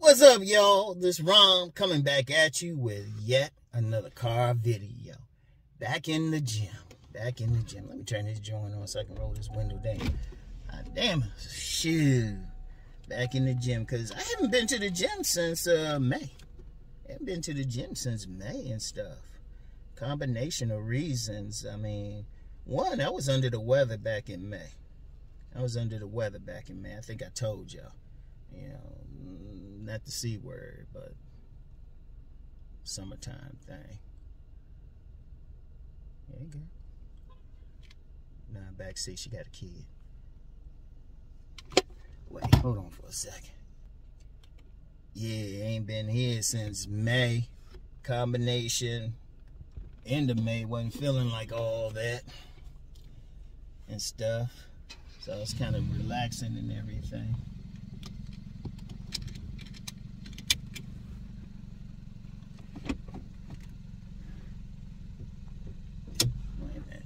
What's up, y'all? This Rom coming back at you with yet another car video. Back in the gym. Back in the gym. Let me turn this joint on so I can roll this window down. Ah, damn, shoot. Back in the gym, because I haven't been to the gym since uh, May. I haven't been to the gym since May and stuff. Combination of reasons. I mean, one, I was under the weather back in May. I was under the weather back in May. I think I told y'all. You know, not the C word, but summertime thing. There you go. Now back see she got a kid. Wait, hold on for a second. Yeah, ain't been here since May. Combination. End of May wasn't feeling like all that and stuff. So it's kind of relaxing and everything. Wait a minute.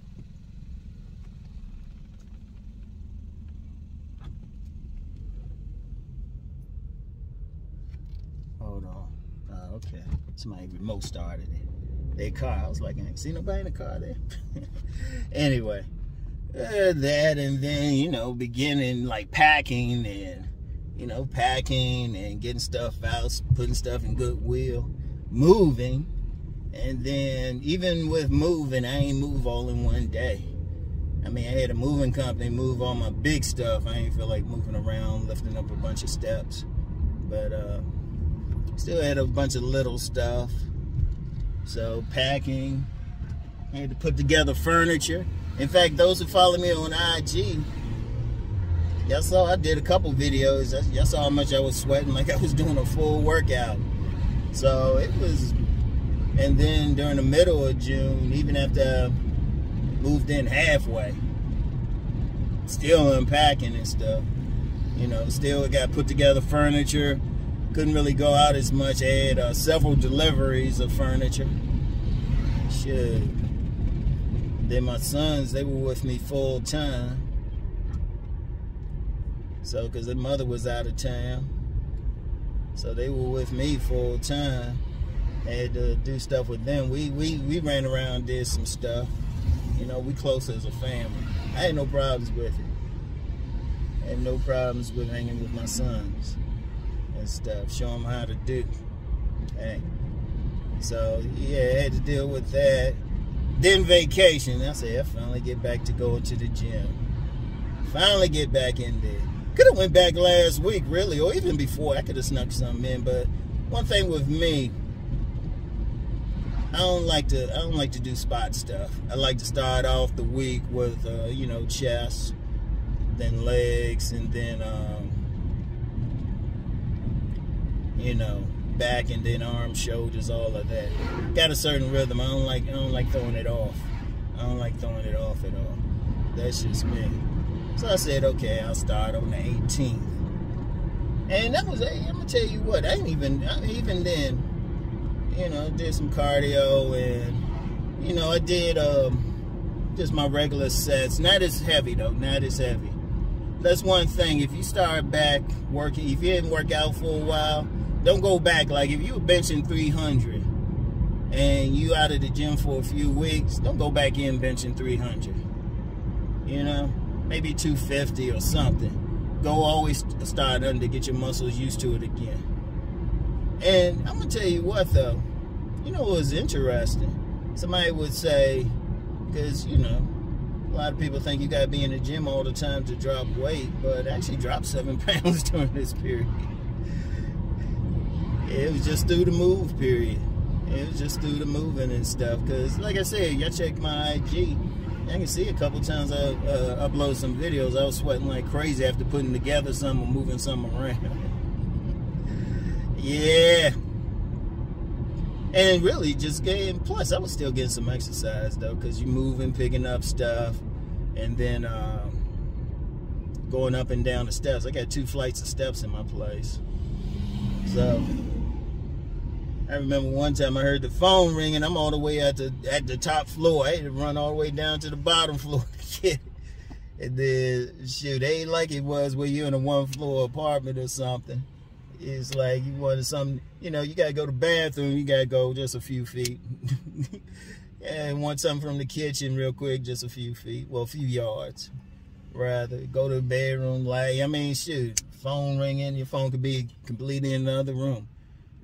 Hold on. Oh, okay. Somebody remote started it. Their car. I was like, I ain't see nobody in the car there. anyway, uh, that and then, you know, beginning like packing and, you know, packing and getting stuff out, putting stuff in Goodwill, moving. And then even with moving, I ain't move all in one day. I mean, I had a moving company move all my big stuff. I ain't feel like moving around, lifting up a bunch of steps. But uh, still had a bunch of little stuff. So packing, I had to put together furniture. In fact, those who follow me on IG, y'all saw I did a couple videos. Y'all saw how much I was sweating, like I was doing a full workout. So it was, and then during the middle of June, even after I moved in halfway, still unpacking and stuff. You know, still got put together furniture. Couldn't really go out as much. I had uh, several deliveries of furniture. Shit. Then my sons, they were with me full time. So, because their mother was out of town. So they were with me full time. I had to do stuff with them. We, we, we ran around, did some stuff. You know, we close as a family. I had no problems with it. I had no problems with hanging with my sons and stuff. Show them how to do. Hey. So, yeah, I had to deal with that. Then vacation. I said, I finally get back to going to the gym. Finally get back in there. Could have went back last week, really, or even before. I could have snuck something in. But one thing with me, I don't like to. I don't like to do spot stuff. I like to start off the week with, uh, you know, chest, then legs, and then, um, you know, back and then arms, shoulders, all of that. Got a certain rhythm. I don't like I don't like throwing it off. I don't like throwing it off at all. That's just me. So I said, okay, I'll start on the 18th. And that was, hey, I'm gonna tell you what, I ain't even I, even then, you know, did some cardio and you know, I did um just my regular sets. Not as heavy though, not as heavy. That's one thing. If you start back working, if you didn't work out for a while, don't go back. Like if you were benching 300 and you out of the gym for a few weeks, don't go back in benching 300. You know, maybe 250 or something. Go always start under, get your muscles used to it again. And I'm gonna tell you what though, you know what was interesting? Somebody would say, because you know, a lot of people think you gotta be in the gym all the time to drop weight, but actually dropped seven pounds during this period. It was just through the move period. It was just through the moving and stuff. Cause like I said, y'all check my IG. I can see a couple times I uh, upload some videos. I was sweating like crazy after putting together something or moving something around. yeah. And really just getting, plus I was still getting some exercise though, cause you moving, picking up stuff, and then um, going up and down the steps. I got two flights of steps in my place. So I remember one time I heard the phone ringing. I'm all the way at the at the top floor. I had to run all the way down to the bottom floor to get it. And then shoot, ain't like it was where you're in a one floor apartment or something. It's like you wanted something, you know, you gotta go to the bathroom, you gotta go just a few feet. and want something from the kitchen real quick, just a few feet, well, a few yards, rather. Go to the bedroom, like, I mean, shoot, phone ringing, your phone could be completely in another room.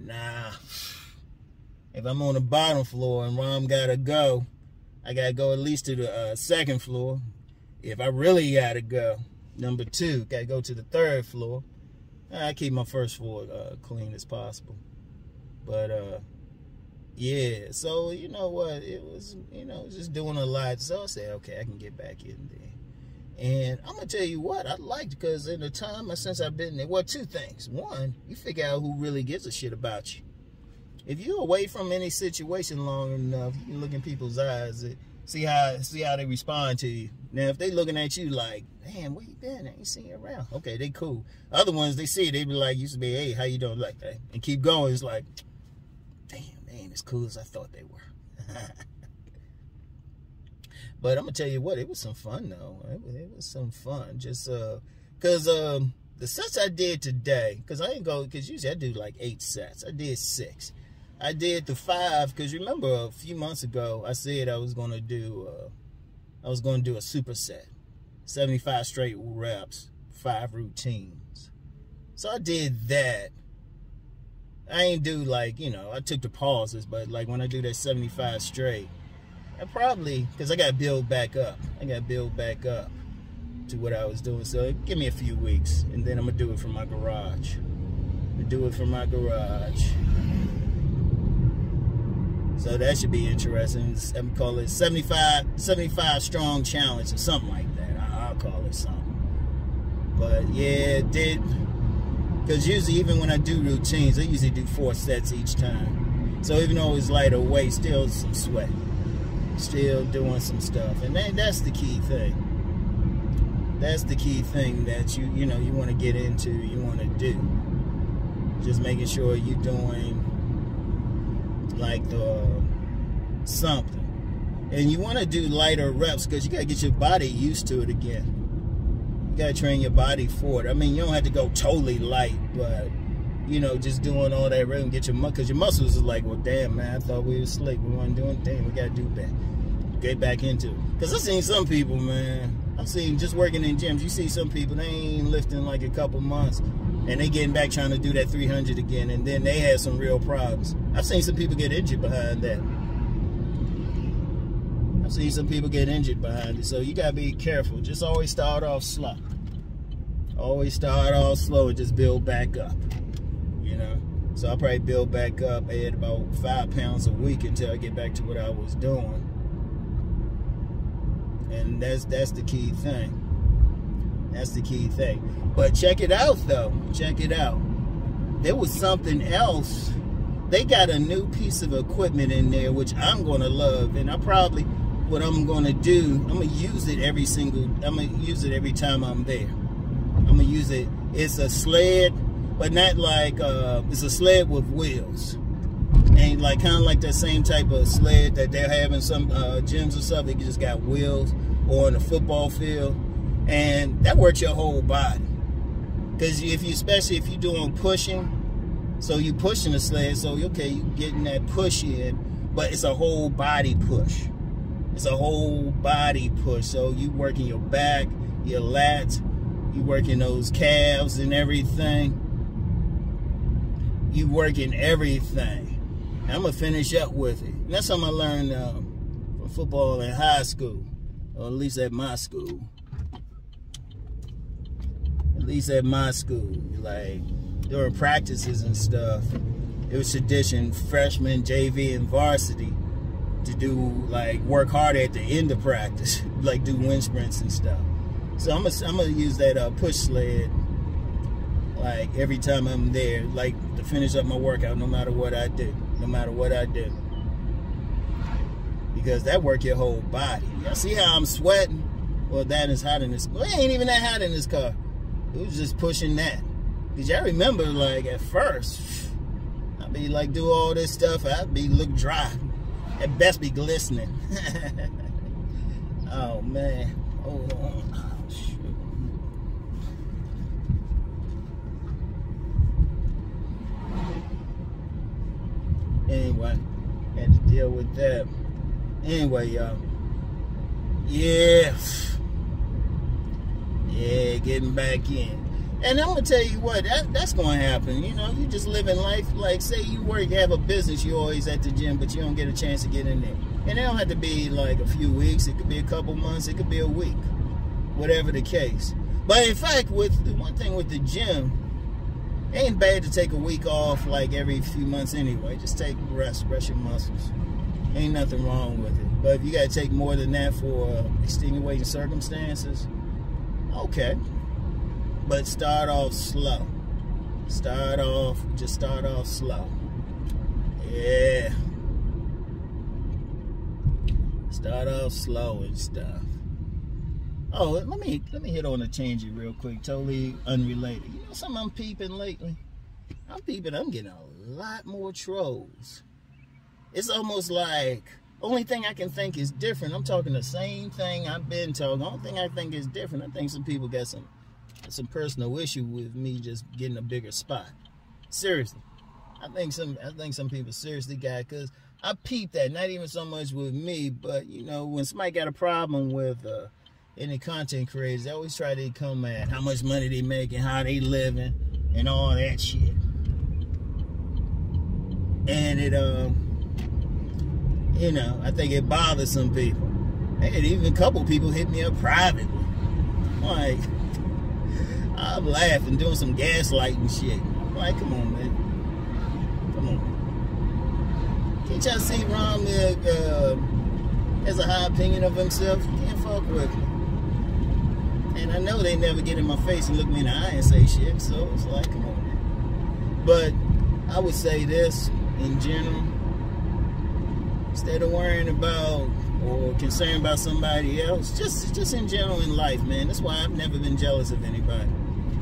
Nah. If I'm on the bottom floor and Rom gotta go, I gotta go at least to the uh, second floor. If I really gotta go, number two, gotta go to the third floor. I keep my first floor uh, clean as possible. But uh, yeah, so you know what? It was you know just doing a lot. So I said, okay, I can get back in there. And I'm gonna tell you what I liked because in the time since I've been there, well, two things. One, you figure out who really gives a shit about you. If you're away from any situation long enough, you can look in people's eyes, see how see how they respond to you. Now, if they looking at you like, damn, where you been? I ain't seen you around. Okay, they cool. Other ones, they see they be like, used to be, hey, how you doing? Like that. And keep going. It's like, damn, they ain't as cool as I thought they were. but I'm to tell you what, it was some fun, though. It was, it was some fun. Just, uh, because, um, the sets I did today, because I didn't go, because usually I do like eight sets. I did six. I did the five, because remember a few months ago, I said I was going to do, uh, I was to do a superset. 75 straight reps, five routines. So I did that. I ain't do like, you know, I took the pauses, but like when I do that 75 straight, I probably, because I got to build back up. I got to build back up to what I was doing. So give me a few weeks, and then I'm going to do it from my garage. do it from my garage. So that should be interesting. I'm call it 75, 75 strong challenge or something like that. I'll call it something. But yeah, did because usually even when I do routines, I usually do four sets each time. So even though it's lighter weight, still some sweat, still doing some stuff, and that, that's the key thing. That's the key thing that you you know you want to get into, you want to do. Just making sure you're doing like the something. And you want to do lighter reps because you got to get your body used to it again. You got to train your body for it. I mean, you don't have to go totally light, but you know, just doing all that rhythm, get your muscles, because your muscles are like, well, damn, man, I thought we were slick. We weren't doing thing. We got to do that. Get back into it. Because I've seen some people, man, I've seen just working in gyms, you see some people, they ain't lifting like a couple months and they getting back trying to do that 300 again, and then they had some real problems. I've seen some people get injured behind that. I've seen some people get injured behind it, so you gotta be careful. Just always start off slow. Always start off slow and just build back up. So I'll probably build back up at about five pounds a week until I get back to what I was doing. And that's that's the key thing. That's the key thing. But check it out, though. Check it out. There was something else. They got a new piece of equipment in there, which I'm going to love. And I probably, what I'm going to do, I'm to use it every single, I'm to use it every time I'm there. I'm to use it. It's a sled, but not like, uh, it's a sled with wheels. And like kind of like that same type of sled that they're having some uh, gyms or stuff. They just got wheels or in a football field and that works your whole body. Because if you, especially if you're doing pushing, so you're pushing the sled, so okay, you're getting that push in, but it's a whole body push. It's a whole body push. So you working your back, your lats, you working those calves and everything. You working everything. I'm gonna finish up with it. And that's something I learned um, from football in high school, or at least at my school at least at my school, like during practices and stuff, it was tradition, freshman, JV, and varsity, to do like work hard at the end of practice, like do wind sprints and stuff. So I'm gonna I'm gonna use that uh, push sled like every time I'm there, like to finish up my workout, no matter what I do, no matter what I do, because that work your whole body. Y'all see how I'm sweating? Well, that is hot in this. Well, it ain't even that hot in this car. It was just pushing that. Cause I remember like at first, I'd be like do all this stuff, I'd be look dry. At best be glistening. oh man. Hold on. Anyway, had to deal with that. Anyway, y'all. Yeah. Yeah, getting back in. And I'm gonna tell you what, that, that's gonna happen. You know, you just living life like say you work, you have a business, you're always at the gym, but you don't get a chance to get in there. And it don't have to be like a few weeks, it could be a couple months, it could be a week, whatever the case. But in fact, with the one thing with the gym, ain't bad to take a week off like every few months anyway. Just take rest, rest your muscles. Ain't nothing wrong with it. But if you gotta take more than that for extenuating circumstances, okay but start off slow. Start off, just start off slow. Yeah. Start off slow and stuff. Oh, let me let me hit on a tangent real quick, totally unrelated. You know something I'm peeping lately? I'm peeping, I'm getting a lot more trolls. It's almost like only thing I can think is different. I'm talking the same thing I've been talking. Only thing I think is different. I think some people got some some personal issue with me just getting a bigger spot. Seriously. I think some I think some people seriously got because I peeped that, not even so much with me, but you know, when somebody got a problem with uh, any content creators, they always try to come at how much money they making, how they living, and all that shit. And it um you know, I think it bothers some people. And even a couple people hit me up privately. Like I'm laughing, doing some gaslighting shit. I'm like, come on, man. Come on. Can't y'all see Rom uh, has a high opinion of himself? You can't fuck with me. And I know they never get in my face and look me in the eye and say shit, so it's like, come on. But I would say this in general. Instead of worrying about or concerned about somebody else, just just in general in life, man. That's why I've never been jealous of anybody.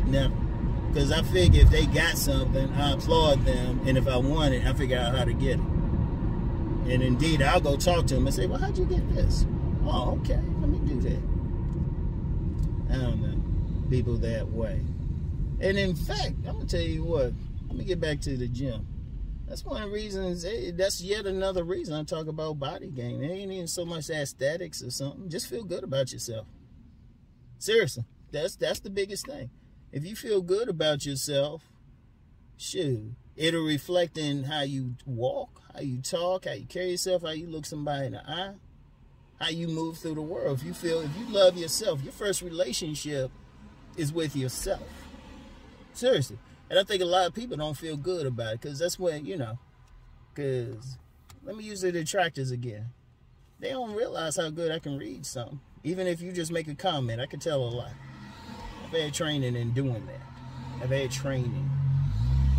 Never. Because I figure if they got something, I applaud them. And if I want it, I figure out how to get it. And indeed, I'll go talk to them and say, well, how'd you get this? Oh, okay. Let me do that. I don't know. People that way. And in fact, I'm to tell you what. Let me get back to the gym. That's one of the reasons, eh, that's yet another reason I talk about body game. It ain't even so much aesthetics or something. Just feel good about yourself. Seriously. That's that's the biggest thing. If you feel good about yourself, shoot, it'll reflect in how you walk, how you talk, how you carry yourself, how you look somebody in the eye, how you move through the world. If you feel, if you love yourself, your first relationship is with yourself. Seriously. And I think a lot of people don't feel good about it because that's when, you know, because let me use the detractors again. They don't realize how good I can read something. Even if you just make a comment, I can tell a lot. I've had training in doing that. I've had training,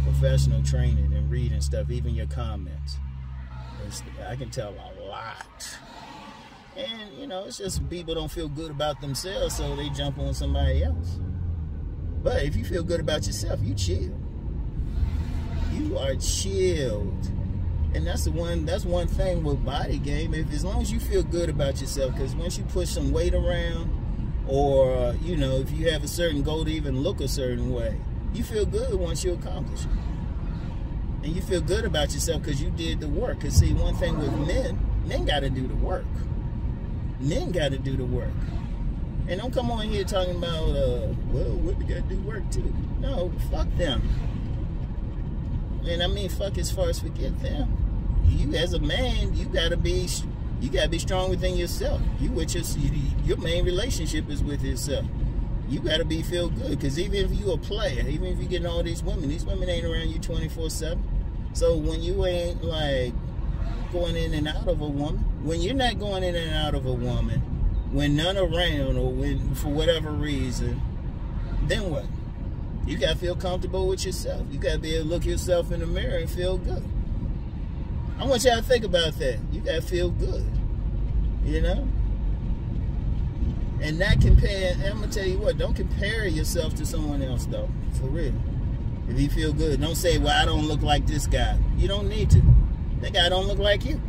professional training and reading stuff, even your comments. It's, I can tell a lot. And, you know, it's just people don't feel good about themselves, so they jump on somebody else. But if you feel good about yourself, you chill. You are chilled. And that's the one that's one thing with body game. If as long as you feel good about yourself, because once you push some weight around, or uh, you know if you have a certain goal to even look a certain way you feel good once you accomplish it and you feel good about yourself because you did the work because see one thing with men men got to do the work men got to do the work and don't come on here talking about uh, well women got to do work too no fuck them and i mean fuck as far as forget them you as a man you got to be you gotta be strong within yourself. You with your your main relationship is with yourself. You gotta be feel good because even if you a player, even if you getting all these women, these women ain't around you twenty four seven. So when you ain't like going in and out of a woman, when you're not going in and out of a woman, when none around or when for whatever reason, then what? You gotta feel comfortable with yourself. You gotta be able to look yourself in the mirror and feel good. I want y'all to think about that. You gotta feel good. You know? And not compare, I'm gonna tell you what, don't compare yourself to someone else though. For real. If you feel good. Don't say, well, I don't look like this guy. You don't need to. That guy don't look like you.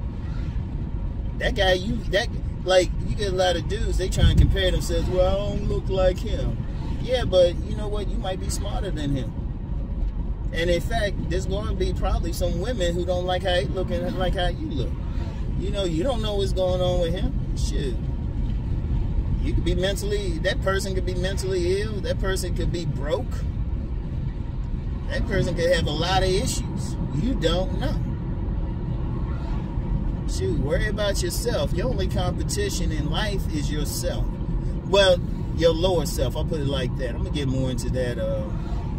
That guy, you that like you get a lot of dudes, they try and compare themselves, well, I don't look like him. Yeah, but you know what? You might be smarter than him. And in fact, there's going to be probably some women who don't like how he looking like how you look. You know, you don't know what's going on with him. Shit. You could be mentally, that person could be mentally ill. That person could be broke. That person could have a lot of issues. You don't know. Shoot, worry about yourself. Your only competition in life is yourself. Well, your lower self. I'll put it like that. I'm gonna get more into that uh,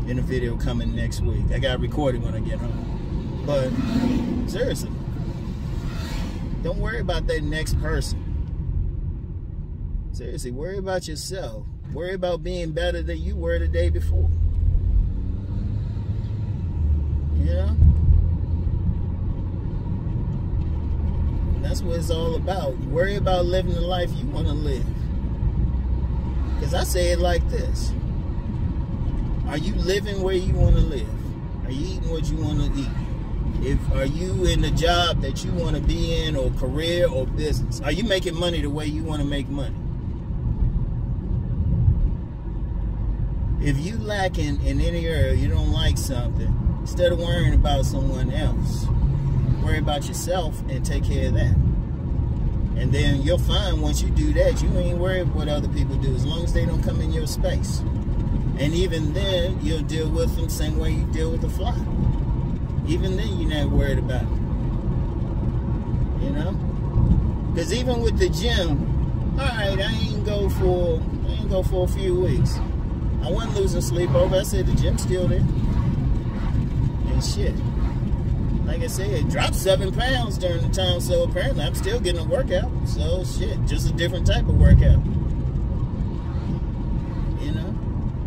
in a video coming next week. I got recorded when I get home. But seriously, don't worry about that next person. Seriously, worry about yourself. Worry about being better than you were the day before. You know? That's what it's all about. Worry about living the life you want to live. Because I say it like this Are you living where you want to live? Are you eating what you want to eat? If are you in the job that you want to be in or career or business? Are you making money the way you want to make money? If you lack in, any area, you don't like something, instead of worrying about someone else, about yourself and take care of that. And then you'll find once you do that, you ain't worried what other people do as long as they don't come in your space. And even then, you'll deal with them same way you deal with the fly. Even then, you're not worried about it. You know? Because even with the gym, all right, I ain't go for I ain't go for a few weeks. I wasn't losing sleep over. I said the gym's still there. And shit like I said, dropped seven pounds during the time, so apparently I'm still getting a workout. So shit, just a different type of workout. You know?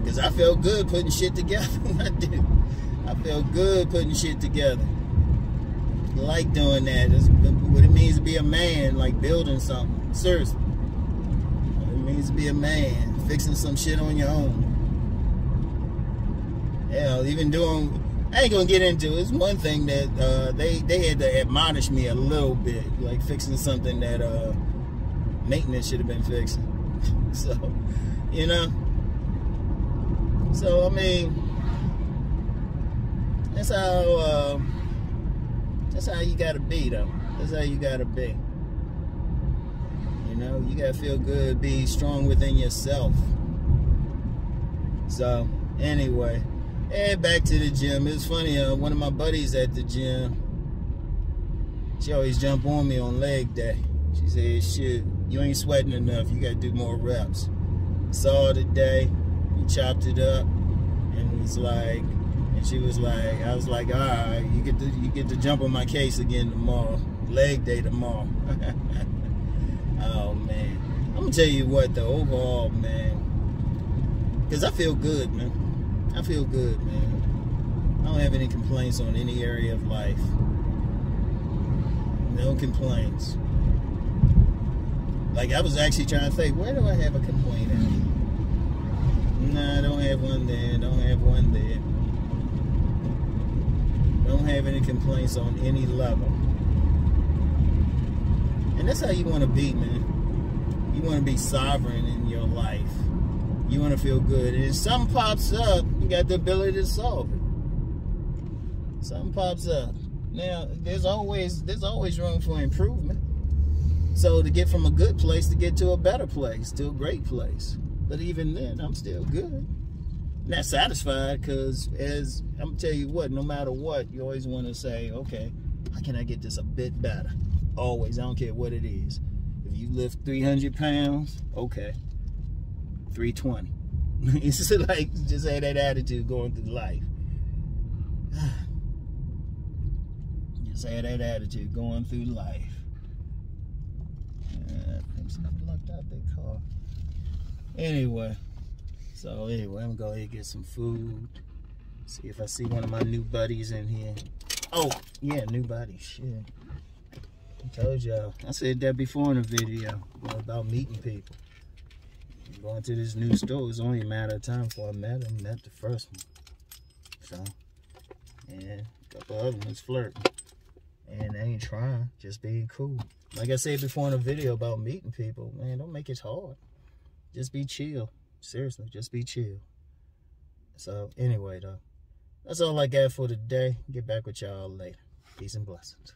Because I felt good putting shit together I did. I felt good putting shit together. Like doing that. That's what it means to be a man, like building something. Seriously. What it means to be a man, fixing some shit on your own. Hell, even doing I ain't gonna get into it. It's one thing that uh, they they had to admonish me a little bit, like fixing something that uh, maintenance should have been fixing. so, you know. So I mean, that's how uh, that's how you gotta be, though. That's how you gotta be. You know, you gotta feel good, be strong within yourself. So, anyway. And back to the gym. It's funny, uh, one of my buddies at the gym, she always jump on me on leg day. She said, shit, you ain't sweating enough. You gotta do more reps. Saw her today, we chopped it up, and was like, and she was like, I was like, all right, you get to you get to jump on my case again tomorrow. Leg day tomorrow. oh man. I'm gonna tell you what though, overall, man. Cause I feel good, man. I feel good, man. I don't have any complaints on any area of life. No complaints. Like I was actually trying to think, where do I have a complaint at? Nah, I don't have one there. Don't have one there. Don't have any complaints on any level. And that's how you want to be, man. You want to be sovereign in your life. You want to feel good. And if something pops up, you got the ability to solve it. Something pops up. Now, there's always there's always room for improvement. So to get from a good place to get to a better place, to a great place. But even then, I'm still good. Not satisfied because as I'm gonna tell you what, no matter what, you always want to say, okay, how can I get this a bit better? Always, I don't care what it is. If you lift 300 pounds, okay, 320. it's like just had that attitude going through life. just had that attitude going through life. Uh, I think locked out their car. Anyway, so anyway, I'm gonna go ahead and get some food. See if I see one of my new buddies in here. Oh, yeah, new buddy. Shit. I told y'all. I said that before in the video about meeting people going to this new store. It's only a matter of time before I met him. Met the first one. So, and a couple other ones flirting. And they ain't trying, just being cool. Like I said before in a video about meeting people, man, don't make it hard. Just be chill. Seriously, just be chill. So, anyway, though, That's all I got for today. Get back with y'all later. Peace and blessings.